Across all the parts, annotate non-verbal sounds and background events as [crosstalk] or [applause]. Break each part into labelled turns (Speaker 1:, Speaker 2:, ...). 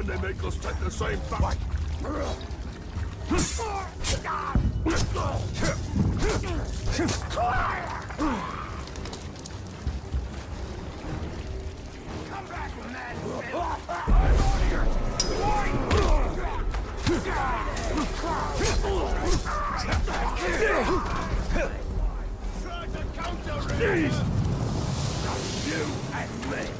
Speaker 1: Then they make us take the same back.
Speaker 2: Come back. I'm on here. Try to counter. You and me.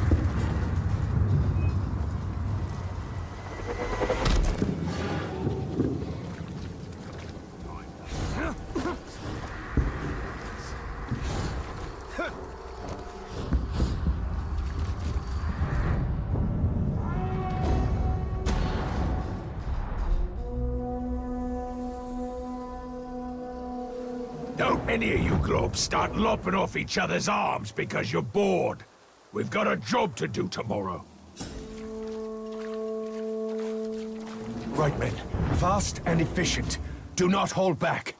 Speaker 3: Don't any of you globes start lopping off each other's arms because you're bored. We've got a job to do tomorrow.
Speaker 4: Right, men. Fast and efficient. Do not hold back.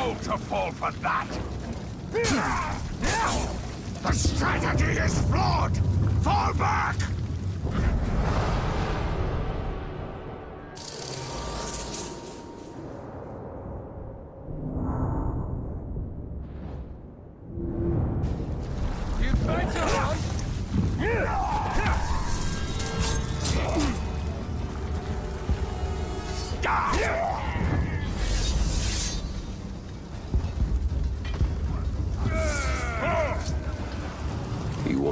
Speaker 3: Old to fall for that. The strategy is flawed. Fall back.
Speaker 2: You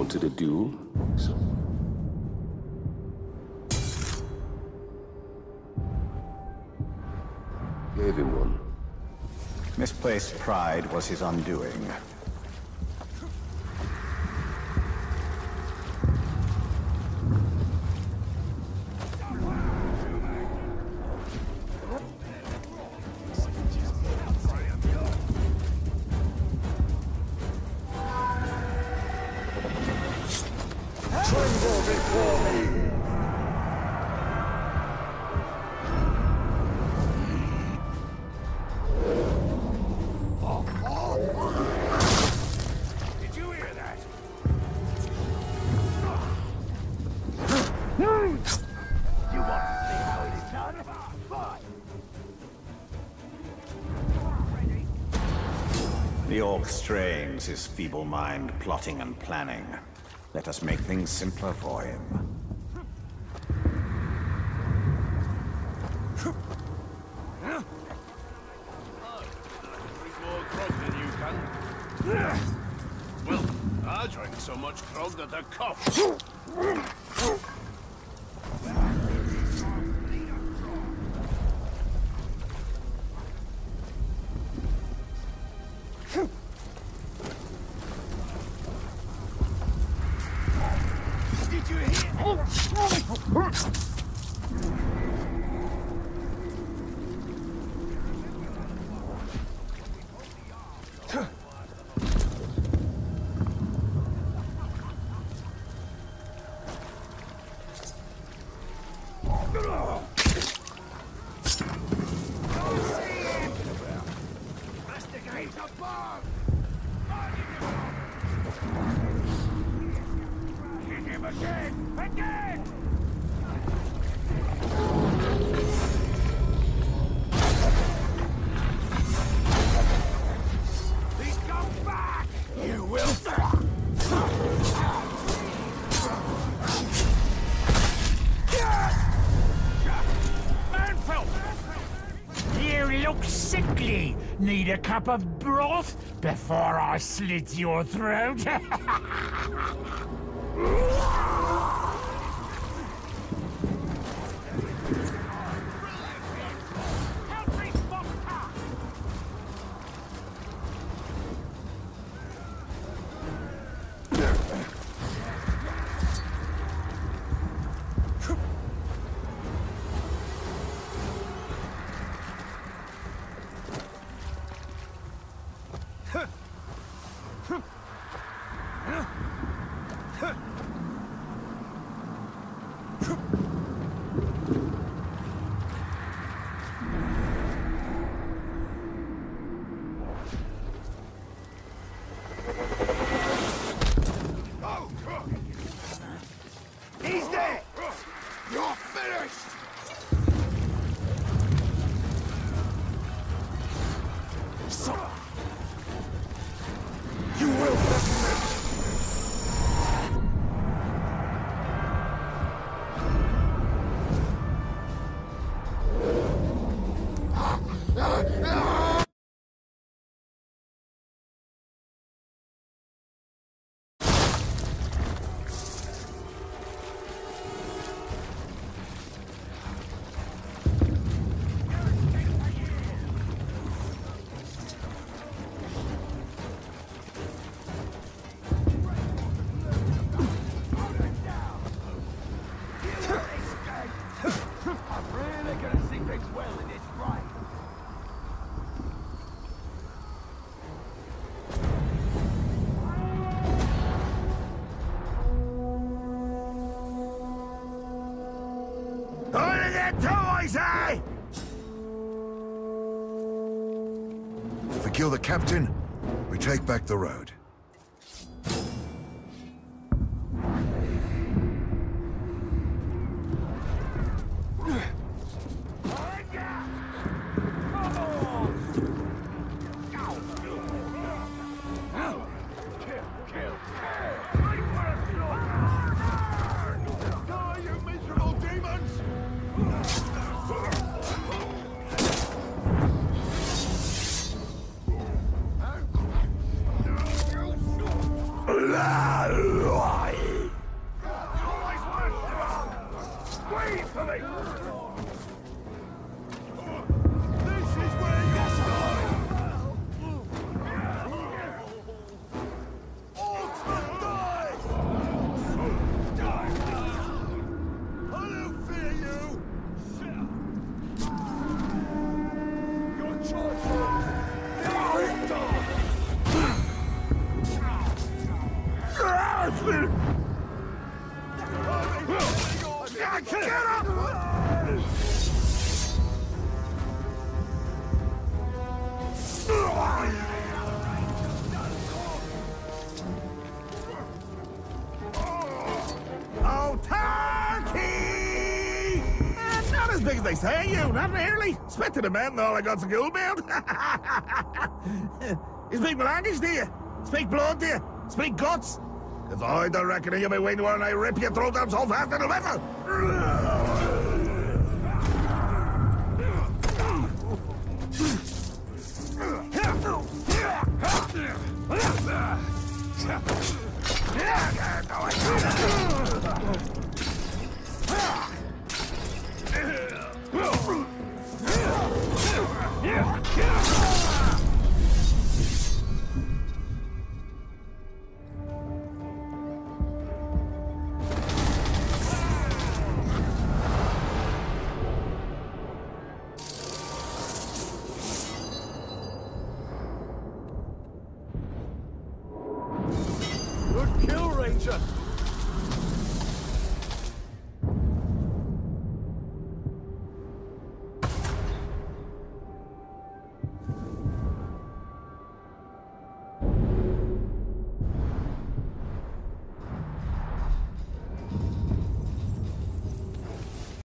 Speaker 5: wanted a duel, so gave him one.
Speaker 6: Misplaced pride was his undoing. The Orc strains his feeble mind plotting and planning. Let us make things simpler for him.
Speaker 1: Well, I drank so much grog that I coughed.
Speaker 2: Did you hear?
Speaker 3: Need a cup of broth before I slit your throat? [laughs]
Speaker 4: Too, say! Eh?
Speaker 7: If we kill the captain, we take back the road.
Speaker 4: la they say, you. Not nearly. Spit to the men and all I got's a ghoul build. [laughs] you speak language, do you? Speak blood, do you? Speak guts? Because I don't reckon you'll be waiting while I rip your throat out so fast it'll whistle. [laughs] Good kill, Ranger!